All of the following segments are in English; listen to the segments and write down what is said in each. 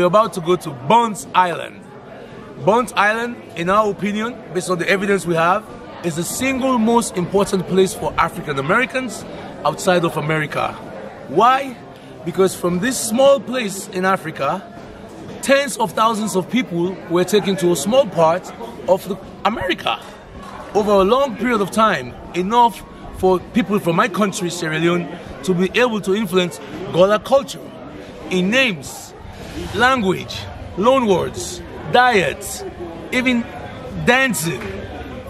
we're about to go to Bunce Island. Bunce Island, in our opinion, based on the evidence we have, is the single most important place for African Americans outside of America. Why? Because from this small place in Africa, tens of thousands of people were taken to a small part of America over a long period of time, enough for people from my country, Sierra Leone, to be able to influence Gullah culture in names, language, loanwords, diets, even dancing.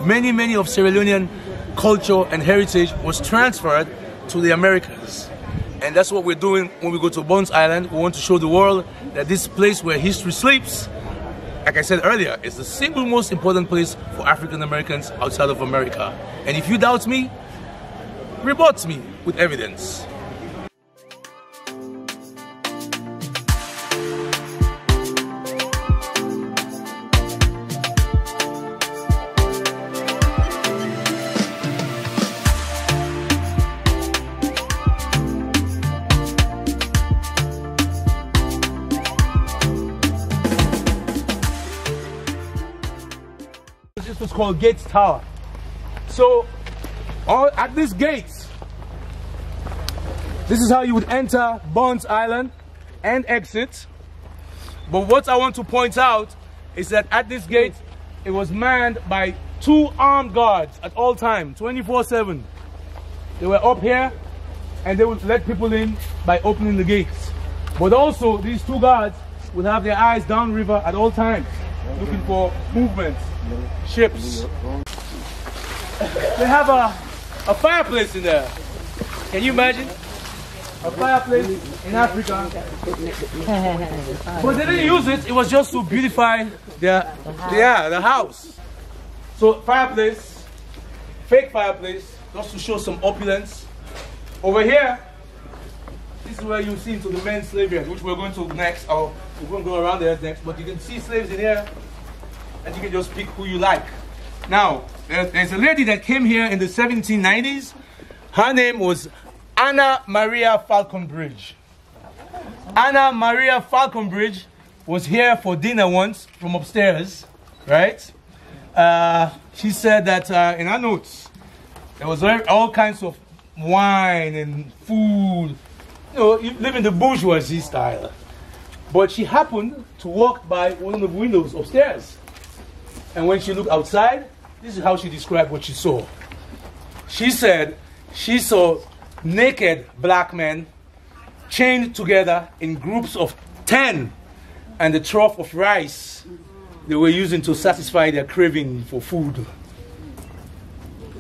Many, many of Sierra Leonean culture and heritage was transferred to the Americas. And that's what we're doing when we go to Bunce Island. We want to show the world that this place where history sleeps, like I said earlier, is the single most important place for African Americans outside of America. And if you doubt me, rebut me with evidence. Gates Tower. So, all, at this gate, this is how you would enter Bunce Island and exit. But what I want to point out is that at this gate, it was manned by two armed guards at all times, 24-7. They were up here and they would let people in by opening the gates. But also, these two guards would have their eyes downriver at all times, looking for movements, ships. They have a, a fireplace in there. Can you imagine? A fireplace in Africa. but they didn't use it, it was just to beautify their, yeah, the house. So fireplace, fake fireplace, just to show some opulence. Over here, where you see into the men's slave yard, which we're going to next, or we're going to go around there next. But you can see slaves in here, and you can just pick who you like. Now, there's, a lady that came here in the 1790s. Her name was Anna Maria Falconbridge. Anna Maria Falconbridge was here for dinner once from upstairs, right? Uh, she said that uh, in her notes, there was all kinds of wine and food, you know, in the bourgeoisie style. But she happened to walk by one of the windows upstairs. And when she looked outside, this is how she described what she saw. She said she saw naked black men chained together in groups of 10 and the trough of rice they were using to satisfy their craving for food.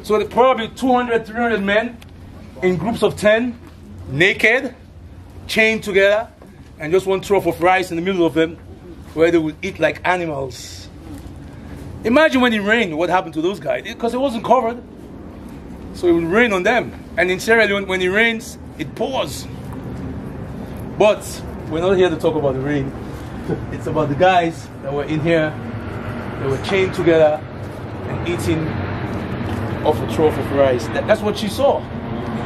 So probably 200, 300 men in groups of 10, naked, chained together, and just one trough of rice in the middle of them where they would eat like animals. Imagine when it rained, what happened to those guys? Because it wasn't covered. So it would rain on them. And in Sierra Leone, when it rains, it pours. But we're not here to talk about the rain. It's about the guys that were in here, they were chained together and eating off a trough of rice. That- that's what she saw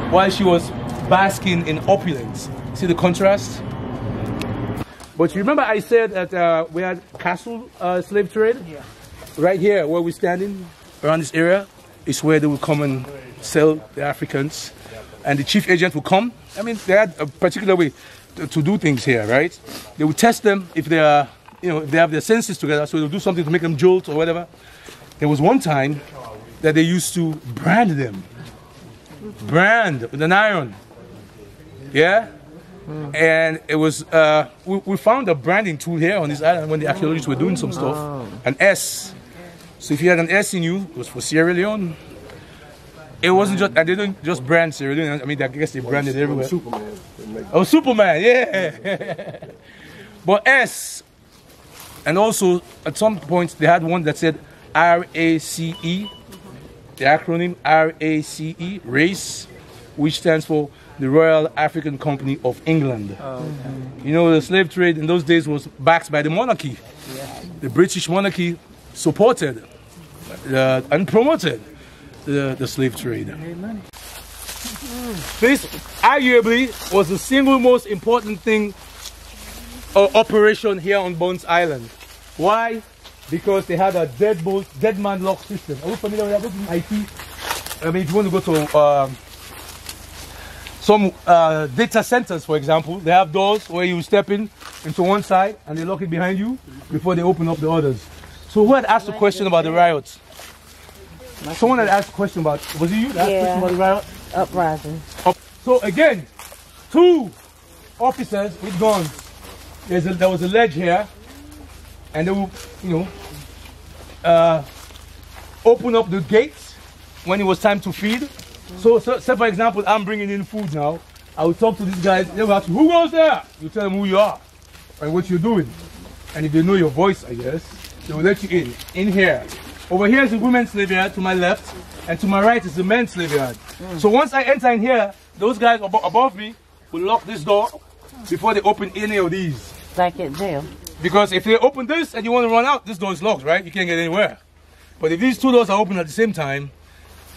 while she was basking in opulence. See the contrast? But you remember I said that uh, we had castle uh, slave trade? Yeah. Right here, where we're standing, around this area, is where they would come and sell the Africans. And the chief agent would come. I mean, they had a particular way to, to do things here, right? They would test them if they are, you know, if they have their senses together, so they'll do something to make them jolt or whatever. There was one time that they used to brand them. Brand with an iron. Yeah? And it was, uh, we, we found a branding tool here on this island when the archaeologists were doing some stuff. An S. So if you had an S in you, it was for Sierra Leone. It wasn't just, I didn't just brand Sierra Leone. I mean, I guess they branded everywhere. Superman. Oh, Superman, yeah. but S, and also at some points they had one that said R A C E, the acronym R A C E, race, which stands for the Royal African Company of England. You know, the slave trade in those days was backed by the monarchy. The British monarchy supported uh, and promoted the, the slave trade. This arguably was the single most important thing uh, operation here on Bunce Island. Why? Because they had a deadbolt, dead man lock system. Are you familiar with that? IT. I mean, if you want to go to um, some uh, data centers, for example, they have doors where you step in into one side and they lock it behind you before they open up the others. So who had asked a question about the riots? Someone had asked a question about, was it you that asked a Yeah. question about the riot? Uprising. Up. So again, two officers with guns. There's a, there was a ledge here, and they will, you know, uh, open up the gates when it was time to feed. So, so, say for example, I'm bringing in food now. I will talk to these guys. They will ask, "Who goes there?" You tell them who you are and what you're doing, and if they know your voice, I guess they will let you in. In here, over here is the women's slave yard to my left, and to my right is the men's slave yard. Mm. So once I enter in here, those guys abo- above me will lock this door before they open any of these. Like at jail. Because if they open this and you want to run out, this door is locked, right? You can't get anywhere. But if these two doors are open at the same time,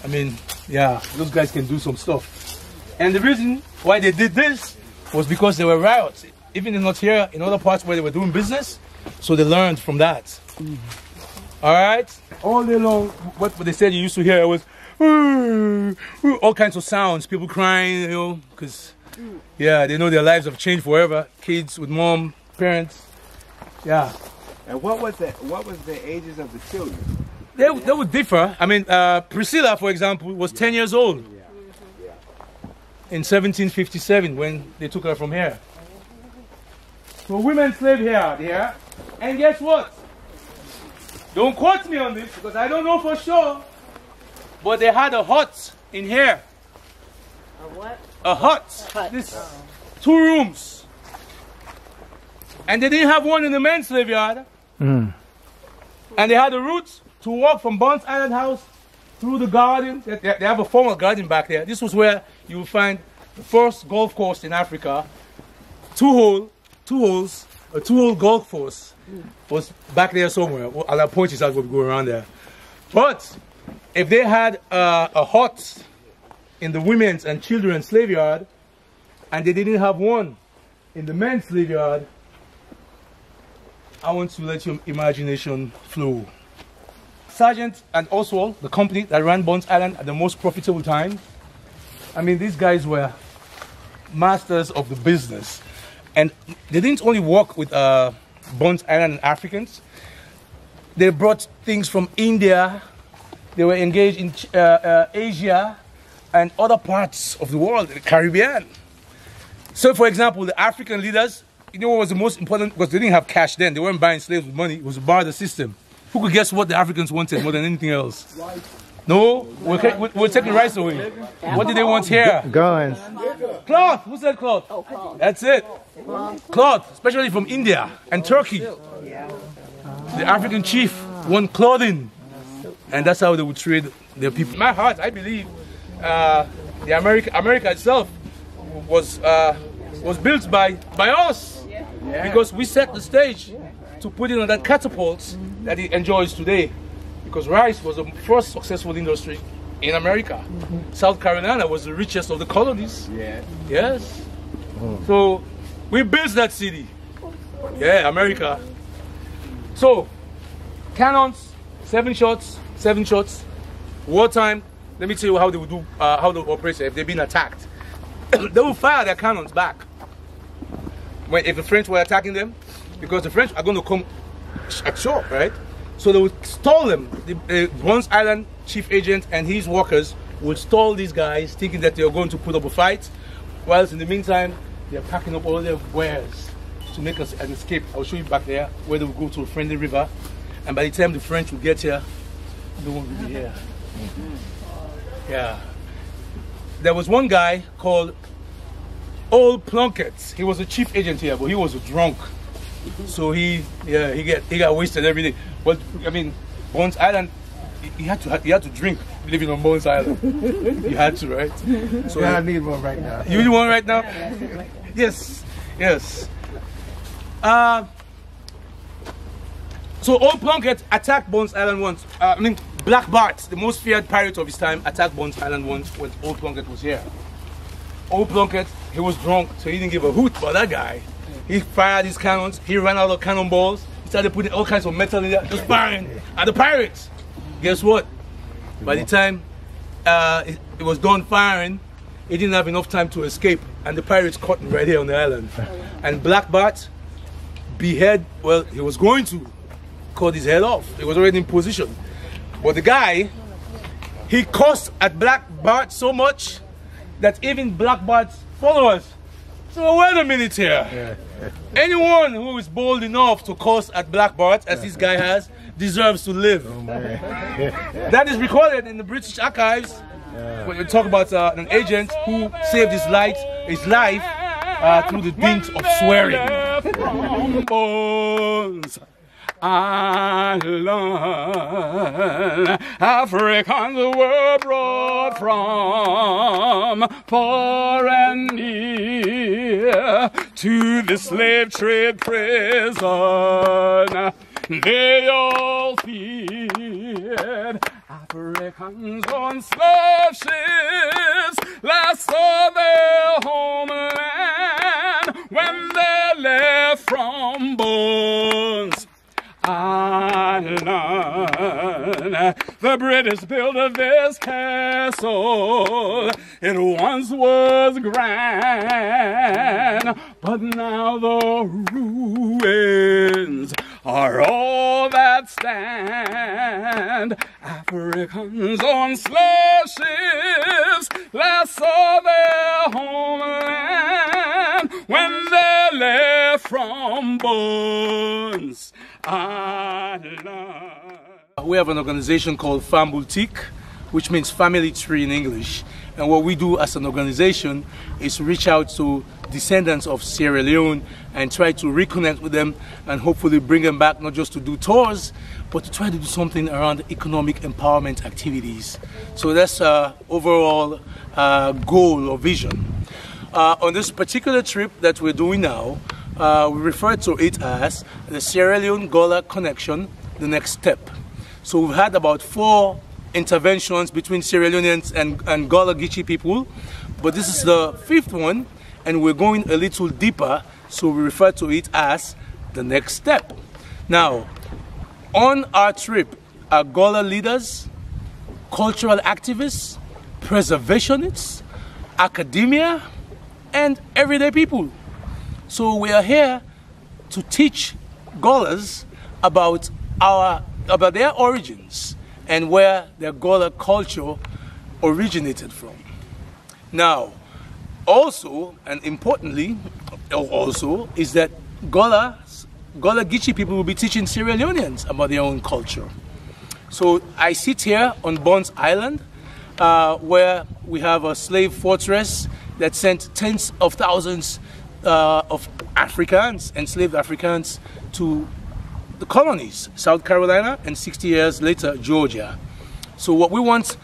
I mean, yeah, those guys can do some stuff. And the reason why they did this was because there were riots, even if not here, in other parts where they were doing business. So they learned from that. Mm-hmm. All right? All day long, what what they said you used to hear was all kinds of sounds, people crying, you know, because, mm. yeah, they know their lives have changed forever. Kids with mom, parents. Yeah. And what was the what was the ages of the children? They, they would differ. I mean, uh, Priscilla, for example, was 10 years old in 1757 when they took her from here. So women slaved here, here. And guess what? Don't quote me on this because I don't know for sure. But they had a hut in here. A what? A hut. Hut. This two rooms. And they didn't have one in the men's slave yard. And they had a route to walk from Bunce Island House through the garden. They, they- have a formal garden back there. This was where you will find the first golf course in Africa. Two hole, two holes, a two hole golf course was back there somewhere. I'll you when we go around there. But if they had uh, a hut in the women's and children's slave yard, and they didn't have one in the men's slave yard, I want to let your imagination flow. Sargent and Oswald, the company that ran Bunce Island at the most profitable time, I mean, these guys were masters of the business. And they didn't only work with uh, Bunce Island and Africans, they brought things from India, they were engaged in uh, uh, Asia and other parts of the world, the Caribbean. So, for example, the African leaders, you know what was the most important? Because they didn't have cash then, they weren't buying slaves with money, it was a barter system. Who could guess what the Africans wanted more than anything else? No, we're, ca- we're- we're taking rights away. What did they want here? Guns. Cloth. Who said cloth? That's it. Cloth, especially from India and Turkey. The African chief want clothing, and that's how they would trade their people. In my heart, I believe uh, the America, America itself was uh, was built by by us because we set the stage to put it on that catapult that it enjoys today. Because rice was the first successful industry in America. South Carolina was the richest of the colonies. Yeah. Yes. So we built that city. Yeah, America. So cannons, seven shots, seven shots. Wartime. Let me tell you how they would do, uh, how they would operate if they've been attacked. they will fire their cannons back. When if the French were attacking them, because the French are going to come at shore, right? So they would stall them. The uh, Bunce Island chief agent and his workers would stall these guys, thinking that they are going to put up a fight, whilst in the meantime they're packing up all their wares to make us an escape. I'll show you back there where they will go to a friendly river, and by the time the French will get here, no one will be here. Yeah. There was one guy called Old Plunkett. He was a chief agent here, but he was a drunk. So he, yeah, he get he got wasted every day. But I mean, Bunce Island, he- he had to he had to drink living on Bunce Island. he had to, right? So Yeah, I need one right now. you need one right now? Yes, yes. Uh, so Old Plunkett attacked Bunce Island once. Uh, I mean, Black Bart, the most feared pirate of his time, attacked Bunce Island once when Old Plunkett was here. Old Plunkett, he was drunk, so he didn't give a hoot about that guy. He fired his cannons. He ran out of cannonballs. He started putting all kinds of metal in there, just firing at the pirates. Guess what? By the time uh, it, it was done firing, he didn't have enough time to escape, and the pirates caught him right here on the island. And Black Bart behead, well, he was going to cut his head off. He was already in position. But the guy, he cursed at Black Bart so much that even Black Bart's followers. So wait a minute here. Anyone who is bold enough to curse at Black Bart, as this guy has, deserves to live. that is recorded in the British archives when we talk about uh, an agent who saved his life, his life uh, through the dint of swearing. Island, Africans were brought from far and near to the slave trade prison. They all feared Africans on slave ships last saw their The British built this castle. It once was grand, but now the ruins are all that stand. Africans on slave ships last saw their homeland when they left from Bunce. We have an organization called Fambul Tik, which means family tree in English. And what we do as an organization is reach out to descendants of Sierra Leone and try to reconnect with them and hopefully bring them back not just to do tours, but to try to do something around economic empowerment activities. So that's our overall uh, goal or vision. Uh, on this particular trip that we're doing now, uh, we refer to it as the Sierra Leone Gullah connection, the next step. So we've had about four interventions between Sierra Leoneans and, and Gullah Geechee people, but this is the fifth one, and we're going a little deeper, so we refer to it as the next step. Now, on our trip are Gullah leaders, cultural activists, preservationists, academia, and everyday people. So we are here to teach Gullahs about our about their origins and where their Gullah culture originated from. Now, also and importantly, also is that Gullah Gullah Geechee people will be teaching Sierra Leoneans about their own culture. So I sit here on Bunce Island, uh, where we have a slave fortress that sent tens of thousands uh, of Africans, enslaved Africans, to the colonies, South Carolina, and 60 years later, Georgia. So what we want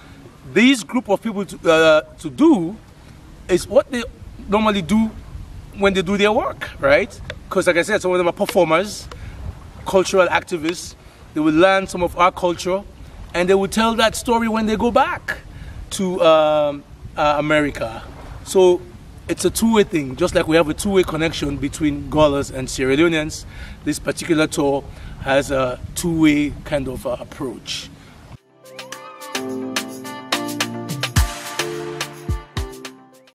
these group of people to, uh, to do is what they normally do when they do their work, right? Because like I said, some of them are performers, cultural activists. They will learn some of our culture, and they will tell that story when they go back to um, uh, America. So it's a two-way thing, just like we have a two-way connection between Gullahs and Sierra Leoneans. This particular tour has a two-way kind of uh, approach.